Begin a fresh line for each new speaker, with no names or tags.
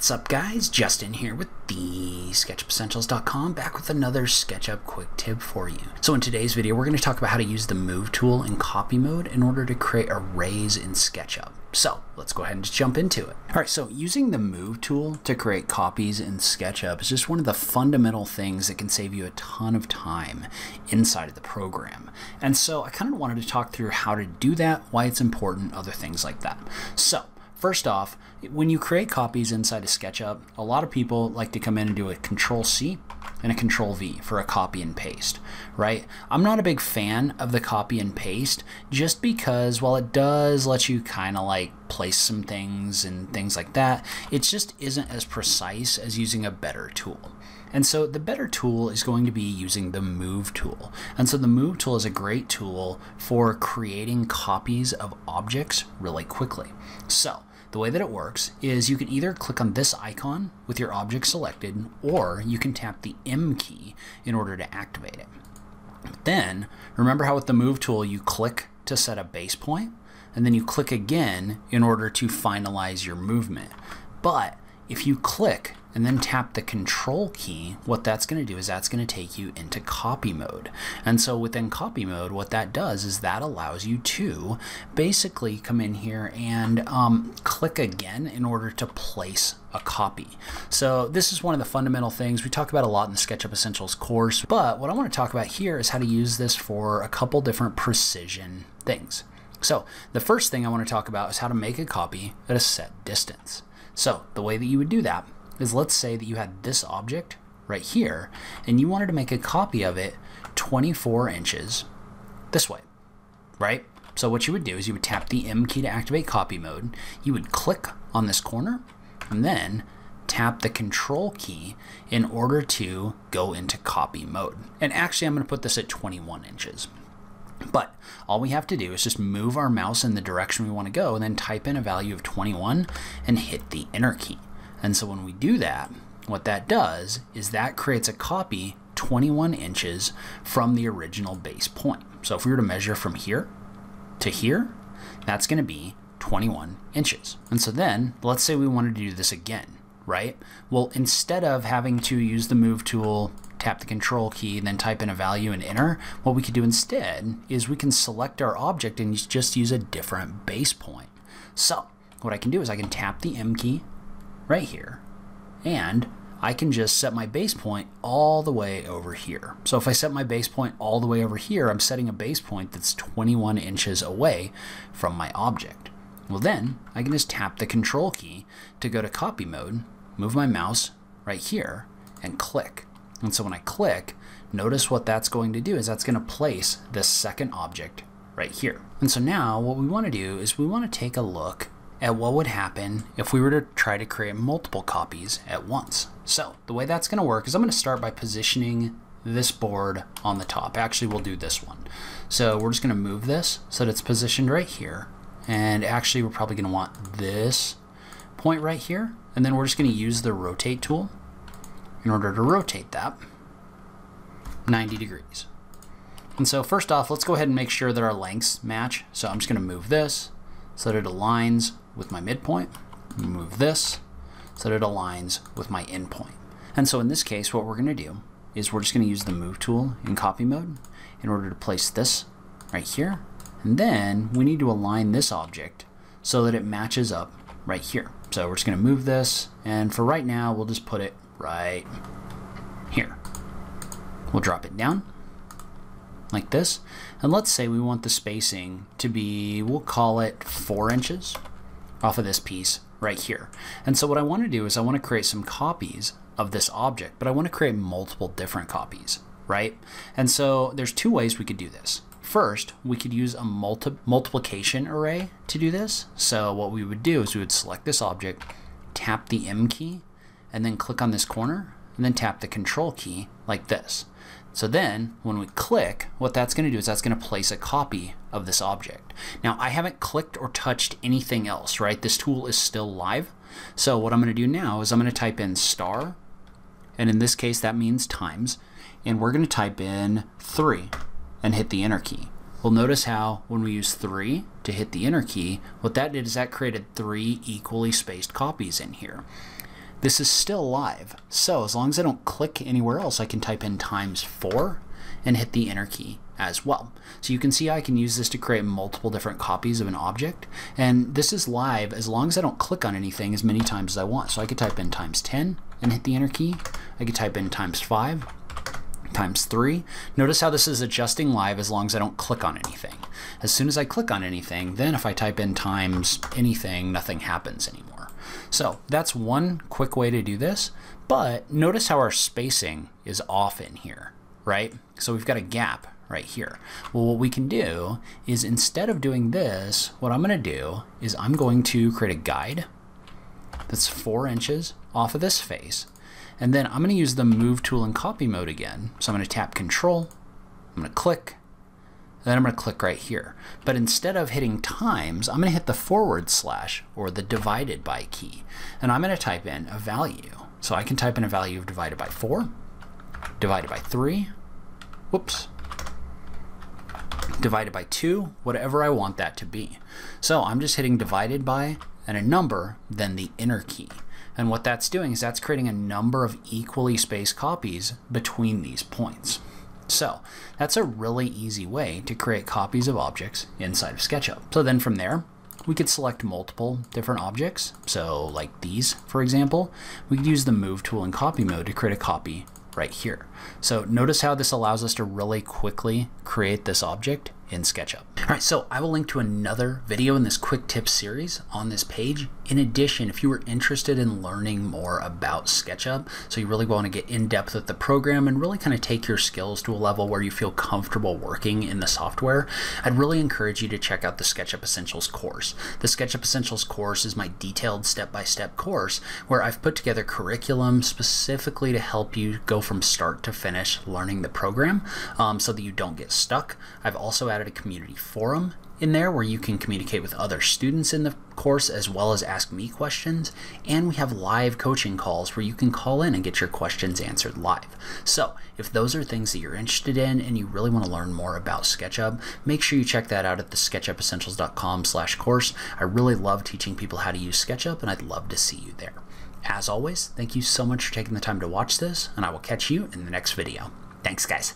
What's up guys, Justin here with the SketchUpEssentials.com back with another SketchUp quick tip for you. So in today's video we're going to talk about how to use the move tool in copy mode in order to create arrays in SketchUp. So let's go ahead and jump into it. Alright, so using the move tool to create copies in SketchUp is just one of the fundamental things that can save you a ton of time inside of the program. And so I kind of wanted to talk through how to do that, why it's important, other things like that. So First off, when you create copies inside of SketchUp, a lot of people like to come in and do a Control C and a Control V for a copy and paste, right? I'm not a big fan of the copy and paste just because while it does let you kind of like place some things and things like that, it just isn't as precise as using a better tool. And so the better tool is going to be using the Move tool. And so the Move tool is a great tool for creating copies of objects really quickly. So the way that it works is you can either click on this icon with your object selected, or you can tap the M key in order to activate it. Then, remember how with the Move tool you click to set a base point, and then you click again in order to finalize your movement. But if you click and then tap the control key, what that's going to do is that's going to take you into copy mode. And so within copy mode, what that does is that allows you to basically come in here and um, click again in order to place a copy. So this is one of the fundamental things we talk about a lot in the SketchUp Essentials course, but what I want to talk about here is how to use this for a couple different precision things. So the first thing I want to talk about is how to make a copy at a set distance. So the way that you would do that is let's say that you had this object right here and you wanted to make a copy of it 24 inches this way, right? So what you would do is you would tap the M key to activate copy mode. You would click on this corner and then tap the control key in order to go into copy mode. And actually I'm going to put this at 21 inches. But all we have to do is just move our mouse in the direction we want to go and then type in a value of 21 and hit the enter key. And so when we do that, what that does is that creates a copy 21 inches from the original base point. So if we were to measure from here to here, that's going to be 21 inches. And so then let's say we wanted to do this again, right? Well, instead of having to use the move tool, tap the control key, and then type in a value and enter, what we could do instead is we can select our object and just use a different base point. So what I can do is I can tap the M key right here. And I can just set my base point all the way over here. So if I set my base point all the way over here, I'm setting a base point that's 21 inches away from my object. Well then, I can just tap the control key to go to copy mode, move my mouse right here, and click. And so when I click, notice what that's going to do is that's going to place this second object right here. And so now what we want to do is we want to take a look at what would happen if we were to try to create multiple copies at once. So the way that's going to work is I'm going to start by positioning this board on the top. Actually, we'll do this one. So we're just going to move this so that it's positioned right here. And actually, we're probably going to want this point right here. And then we're just going to use the rotate tool in order to rotate that 90 degrees. And so first off, let's go ahead and make sure that our lengths match. So I'm just going to move this so that it aligns with my midpoint, move this so that it aligns with my endpoint. And so in this case, what we're going to do is we're just going to use the move tool in copy mode in order to place this right here. And then we need to align this object so that it matches up right here. So we're just going to move this, and for right now, we'll just put it right here. We'll drop it down like this. And let's say we want the spacing to be, we'll call it four inches off of this piece right here. And so what I want to do is I want to create some copies of this object, but I want to create multiple different copies, right? And so there's two ways we could do this. First, we could use a multi multiplication array to do this. So what we would do is we would select this object, tap the M key, and then click on this corner, and then tap the control key like this. So then when we click, what that's going to do is that's going to place a copy of this object. Now I haven't clicked or touched anything else, right? This tool is still live. So what I'm going to do now is I'm going to type in star, and in this case that means times, and we're going to type in 3 and hit the enter key. Well, notice how when we use 3 to hit the enter key, what that did is that created three equally spaced copies in here. This is still live. So as long as I don't click anywhere else, I can type in times 4 and hit the enter key as well. So you can see I can use this to create multiple different copies of an object. And this is live as long as I don't click on anything as many times as I want. So I could type in times 10 and hit the enter key. I could type in times 5 times 3. Notice how this is adjusting live as long as I don't click on anything. As soon as I click on anything, then if I type in times anything, nothing happens anymore. So that's one quick way to do this, but notice how our spacing is off in here, right? So we've got a gap right here. Well, what we can do is instead of doing this, what I'm going to do is I'm going to create a guide that's four inches off of this face. And then I'm going to use the move tool in copy mode again. So I'm going to tap control, I'm going to click, then I'm going to click right here. But instead of hitting times, I'm going to hit the forward slash or the divided by key. And I'm going to type in a value. So I can type in a value of divided by 4, divided by 3, whoops, divided by 2, whatever I want that to be. So I'm just hitting divided by and a number, then the enter key. And what that's doing is that's creating a number of equally spaced copies between these points. So that's a really easy way to create copies of objects inside of SketchUp. So then from there, we could select multiple different objects. So like these, for example, we could use the move tool in copy mode to create a copy right here. So notice how this allows us to really quickly create this object in SketchUp. All right, so I will link to another video in this quick tips series on this page. In addition, if you are interested in learning more about SketchUp, so you really want to get in depth with the program and really kind of take your skills to a level where you feel comfortable working in the software, I'd really encourage you to check out the SketchUp Essentials course. The SketchUp Essentials course is my detailed step-by-step -step course where I've put together curriculum specifically to help you go from start to finish learning the program um, so that you don't get stuck. I've also added a community forum in there where you can communicate with other students in the course as well as ask me questions. And we have live coaching calls where you can call in and get your questions answered live. So if those are things that you're interested in and you really want to learn more about SketchUp, make sure you check that out at the sketchupessentials.com slash course. I really love teaching people how to use SketchUp and I'd love to see you there. As always, thank you so much for taking the time to watch this and I will catch you in the next video. Thanks guys.